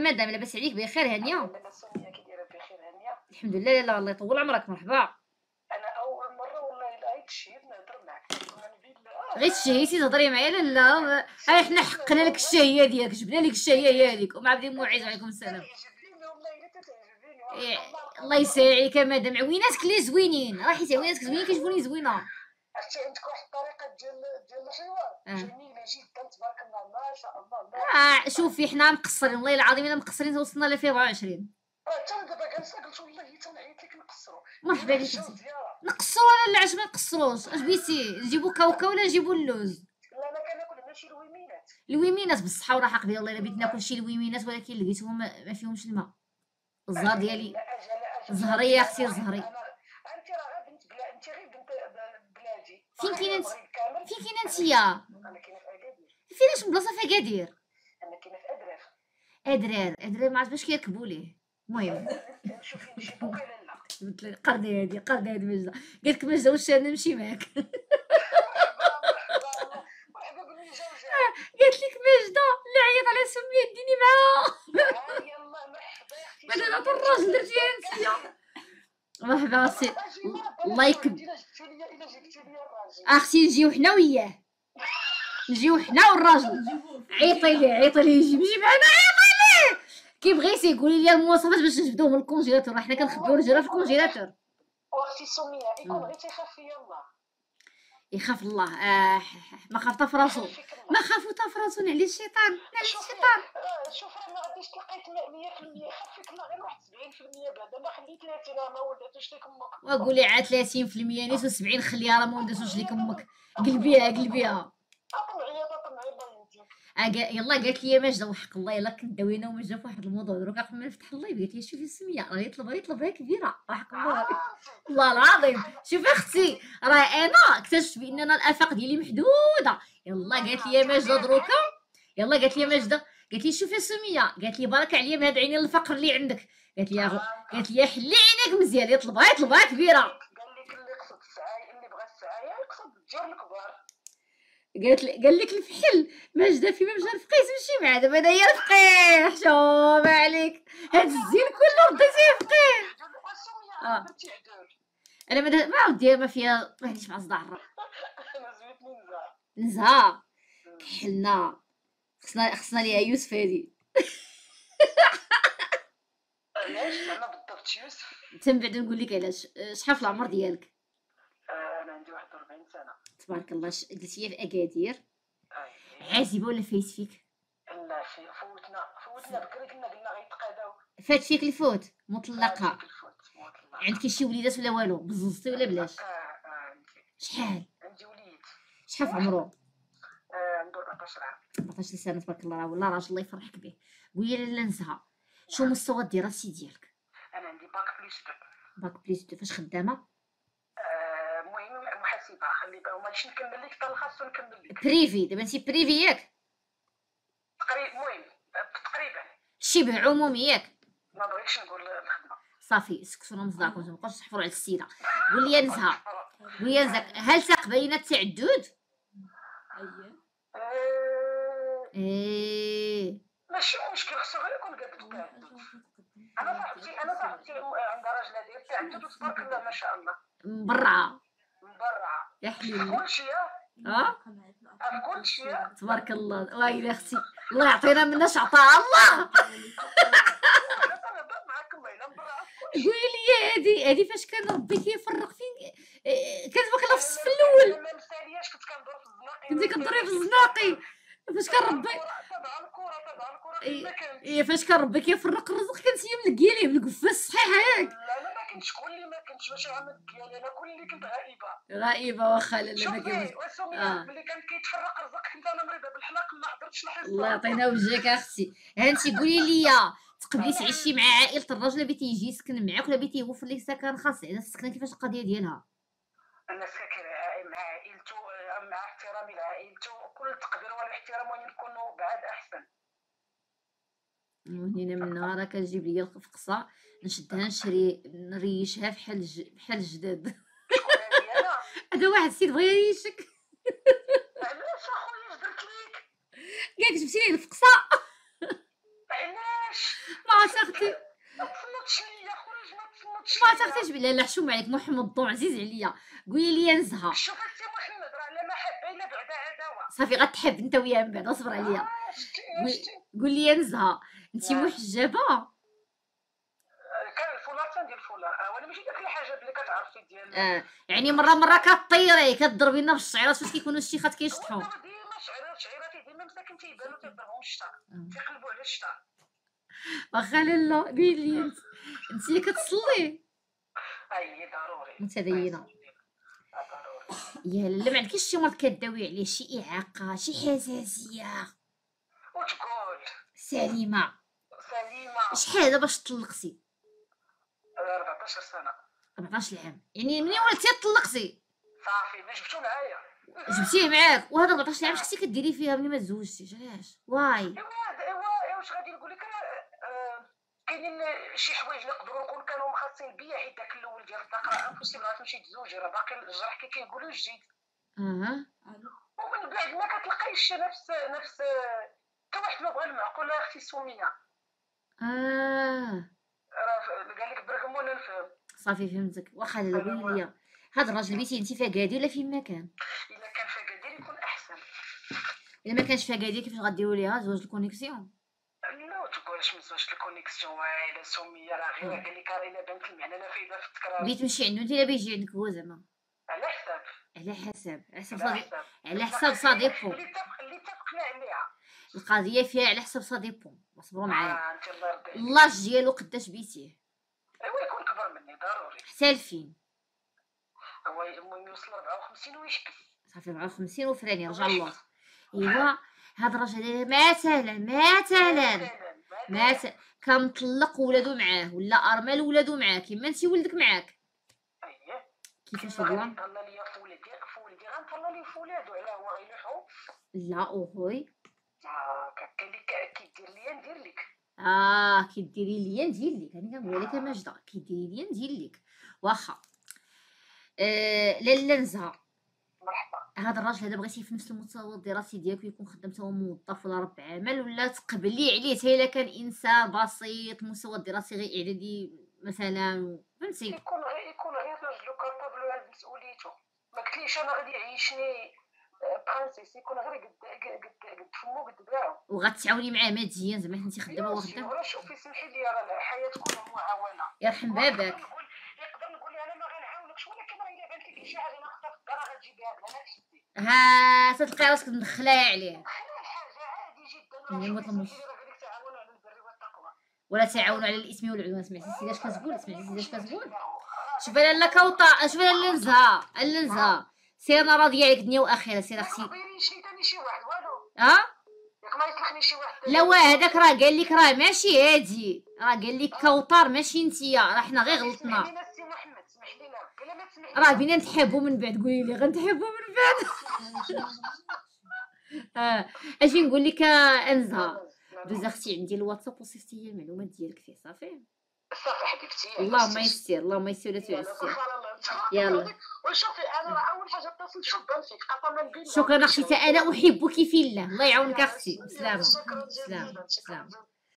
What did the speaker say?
مدام لاباس عليك بخير هانيه الحمد لله لاله الله يطول عمرك مرحبا. أنا أول مرة والله لا عيد الشهيد نهضر معك غير تشهيتي تهضري معايا لالا ها حنا حقنا لك الشهيه ديالك جبنا لك الشهيه هذيك. ام عبد المعز عليكم السلام. إيه، والله الله يسعدك يا مدام عويناتك اللي زوينين. راه حيت عويناتك زوينين كيجبوني زوينة. عرفتي عندك واحد الطريقة ديال ديال الحوار. آه. جميله جدا تبارك الله ما شاء الله آه شوفي حنا مقصرين والله العظيم إلا مقصرين وصلنا ل 2024 راه حتى دابا جالسه قلت والله تنعيط لك نقصروا. مرحبا بك. نقصروا. ولا لا؟ علاش ما نقصروش؟ اش بغيتي نجيبو كاوكا ولا نجيبو اللوز؟ لا أنا كناكل هنا شي بالصحة والراحه قبيله والله إلا بغيت ناكل شي الويمينات ولكن لقيتهم ما فيهمش الماء. الزهر ديالي لا أجل أجل. زهري يا أختي زهري أنا- انت راه غير بنت بلا انت غير بنت ب- بلادي فين؟ المغرب كامل فين كاينة نتيا أنا كاينة في اكادير فيناش بلاصة في اكادير أنا كاينة في ادراف ادرار ادرار ما عرفت باش كيركبوا ليه المهم. شوفي نجيبوك ولا لا. قردي هادي قردي هادي مجده قالت لك مجده واش أنا نمشي معاك؟ قالت لك مجده اللي عيط على سمية ديني معاها. يا أختي. أنا الراجل درتيها نسيه مرحبا سي الله يكب- الا جبتي لي الا جبتي لي الراجل أختي نجيو حنا وياه. نجيو حنا والراجل. عيطي ليه عيطي ليه يجي يجي معنا عيطي ليه. كيبغيتي قولي لي المواصفات باش نجبدوه من الكونجيلاتور حنا كنخبيو الرجاله في الكونجيلاتور. واختي سميه يكون غير تيخاف فيا الله. يخاف الله. آه ما خاف تا فراسو. ما خافوا تا فراسو على الشيطان على الشيطان. آه، شوف راه ما غاديش تلقيت 100% يخفيك الله غير واحد 70% بعدا ما خليت 30 راه ما ولدتوش لك أمك؟ وقولي عاد 30% نيس و70 خليها راه ما ولدتوش ليك أمك. قلبيها قلبيها أطمعي أطمعي الله يهديك. آه يلا قالت لي ماجده وحق الله يلا كنت داوينا وماجده في واحد الموضوع. دروك قبل ما نفتح ال live قالت لي شوفي السمية راه يطلبها يطلبها كبيرة. وحق الله. والله العظيم. شوفي أختي راه أنا اكتشفت بان أنا الأفاق ديالي محدودة. يلا قالت لي ماجده دروكا يلا قالت لي ماجده قالت لي شوفي سمية قالت لي بارك عليا بهاد عينين الفقر اللي عندك. قالت لي يا غ- قالت لي حلي عينيك مزيان يطلبها يطلبها كبيرة. قال لك اللي يقصد السعاي اللي بغى السعاي يقصد الديار الكبار. قالت لي قال لك الفحل ماجده في مجال فقيه تمشي مع دابا أنا هي الفقيه شوف عليك. هاد الزين كله رديتيه فقيه سمية آه. أنا ما ما ودي ما فيها ما عنديش مع صداع نزاع نزها كحلنا. خصنا خصنا ليها يوسف هادي علاش؟ أنا بالضبط يوسف. تم بعد نقول لك علاش. شحال في العمر ديالك؟ آه، أنا عندي 41 سنة. تبارك الله قلتي في أكادير. عازبه ولا فايت فيك؟ لا فوتنا فوتنا بكري كنا قلنا غيتقاداو فات فيك الفوت مطلقة. عندك شي وليدات ولا والو؟ بززتي ولا بلاش؟ آه عندي. شحال؟ عندي وليد. شحال في عمرو آه، عنده 14 14 سنه تبارك الله راه والله راجل الله يفرحك به. لالة نزهة شو مستوى الدراسي ديالك؟ أنا عندي bac plus deux. bac plus deux. فاش خدامة؟ آه، المهم محاسبة. خلي بالك ماشي نكمل لك حتى خاصو نكمل لك. privé دابا انت privé ياك؟ تقريبا المهم آه، تقريبا. شبه عمومي ياك ما بغيتش نقول الخدمة. صافي سكتونا مصداقكم ما تبقاوش تحفروا على السيرة. قول لي نزهه قول لي هل تقبلين التعدد آه، إيه. ماشي مشكل خصو غير يكون قد أنا صاحبتي أنا صاحبتي عندها راجله ديال التعدد وتبارك الله ما شاء الله؟ برا. مبرعه يا في حليلي كل شيء. آه في كل شيء. تبارك الله. ويلي أختي. الله يعطينا مناش عطاء الله. مبرعه قولي لي هادي هادي فاش كان ربي كيفرق فين إيه، كانت باقي في الصف الأول ما نسالياش كنت كندور في الزناقي كنتي كضري في الزناقي فاش كان ربي تبع الكره تبع الكره إيه. فين كنت إيه فاش كان ربي كيفرق الرزق كنتي ملقيه ليه بالقفه الصحيحه ياك لا أنا ما كنتش كل ما كنتش ماشي عامل ديالي أنا كل اللي كنت غائبه غائبه واخا لا لا ما وسمية آه. ملي كان كيتفرق رزق كنت أنا مريضة بالحلاق ما حضرتش الحصه الله يعطينا وجهك أختي. هانتي قولي لي تقبلي تعيشي مع عائلة الراجل بيتي يجي يسكن معاك ولا بيتي يوفر لك سكن خاص؟ يعني السكنه كيفاش القضية ديالها؟ أنا ساكن مع عائلته مع احترامي لعائلته كل التقدير والاحترام وين نكونوا بعاد أحسن. هنا من نهار كنجيب ليا القفقصة نشدها نشري نريشها بحال. بحال الجداد هذا واحد السيد بغى يريشك علاش أخويا اش درت ليك. قالك جبتي لي الفقصه علاش ما أختي. ما تصنتش ليا خرج ما تصنتش ما أختي لا حشوم عليك محمد الضو عزيز عليا. قولي لي نزهه شوف السي محمد راه لا محبه إلا بعدا عداوه صافي غتحب أنت وياه من بعد اصبر عليا. آه، شتي وي- شتي قول لي نزهه انت نعم. محجبة. كان الفولار تندير الفولار آه، وأنا ماشي داك الحاجات اللي كتعرفي ديال آه يعني مرة مرة كطيري كضربي لنا بالشعيرات فاش كيكونوا الشيخات كيشطحوا. ديما شعيرات شعيراتي ديما مساكن تيبانو تيضربهم الشتا تيقلبوا على الشتا واخا لالا قولي لي انت. انت اللي كتصلي. أي ضروري. آه، ضروري. يا لا ما عندكيش شي مرض كداوي عليه؟ شي إعاقة شي حساسيه وتقول. سليمة. شحال دابا باش طلقتي آه، 14 سنة. 14 عام. يعني منين ولدتي طلقتي صافي ما جبتو معايا. جبتيه معاك. وهذا 14 عام اش كنتي كديري فيها ملي ما تزوجتيش؟ علاش؟ واي. ايوا ايوا ايوا واش غادي نقول لك؟ أنا آه، كاينين شي حوايج اللي يقدروا يكونوا كانوا مخصصين بيا حيت داك الأول ديال الطاقة impossible غتمشي تزوجي راه باقي الجرح كي كيقولوا جديد. آه ومن بعد ما كتلقايش نفس نفس حتى واحد ما بغى المعقوله أختي سميه آه. راه قال لك برقم ولا نفهم. صافي فهمتك. واخا لا قولي لي هاد الراجل بيتي انت في اكادير ولا فين ما كان؟ إلا كان فأكادير يكون أحسن. إلا ما كانش في اكادير كيفاش غديروا ليها؟ زواج ال connexion؟ لا تقولش من ال connexion. واعره سميه راه غير قال لك راه إلا بانت المعنى لا فايدة في التكرار. بغيت تمشي عنده انت لا بيجي عندك هو زعما؟ على حساب. على حسب على حساب على حسب صديقو. اللي اتفقنا عليها. القضية فيها على حسب صديقو صبروا معايا. آه،. اللاج ديالو قداش بيتيه. أيوا يكون كبر مني ضروري. حتى لفين. هو المهم يوصل 54 ويشبي صافي 54 وفراني رجع الله أيوا هاد الراجل مثلا مثلا. مثلا كان مطلق ولادو معاه ولا ارمل ولادو معاه كيما انت ولدك معاك. اييه كيفاش هو؟ نطلع ليا في ولدي في ولدي غنطلع ليه في ولادو علاه هو غيلوحو. لا أوهوي. آه كديري ليا ندير لك. أنا كنقول لك ماجده كديري ليا ندير لك. واخا. آه لالا نزهة. هذا الراجل هذا بغيتي في نفس المستوى الدراسي ديالك ويكون خدام هو موظف ولا رب عمل ولا تقبلي عليه حتى إلا كان إنسان بسيط المستوى الدراسي غير إعدادي مثلا فهمتي؟ يكون يكون غير راجل كابابل وعاد مسؤوليته. ما قلتليش أنا غادي يعيشني آه، برانسيس يكون غير قد قد قد فمو قد دراعو وغتعاوني معاه ماديا زعما انت خدامه وخدام ولا شوفي سمحي لي راه الحياة تكون معاونه يرحم باباك نقدر نقول أنا ما غنعاونكش ولكن راه الا بانت لك شي حاجة ناقصه في الدار غتجيبيها لنا أنا تشدي ها تلقاي راسك مدخله عليه عادي جدا يعني راه ما شوفي راه ولا تعاونوا على الاثم والعدوان سمعتي سيدي اش كتقول سمعتي سيدي اش كتقول آه، شوف أنا لا كوطا شوف أنا اللنزه اللنزه سير أنا راضيه عليك دنيا واخره سير أختي ها؟ لا واه هذاك راه قال لك راه ماشي هادي. راه قال لك كوطر ماشي نتيا راه حنا غير غلطنا. راه بينا نتحابوا من بعد قولي لي غنتحابوا من بعد. آه. أجي نقول لك آه، انزها دوز أختي عندي الواتساب وصيفتي لي المعلومات ديالك فيه صافي. صافي حبيبتي اللهم يسر اللهم يسر ولا يلا تعسر سبحان الله يلا. وشوفي أنا راه أول حاجة اتصلت شكرا فيك. قسما بالله شكرا أختي أنا أحبك في الله. الله يعاونك أختي. سلامة. سلام جزيلا سلام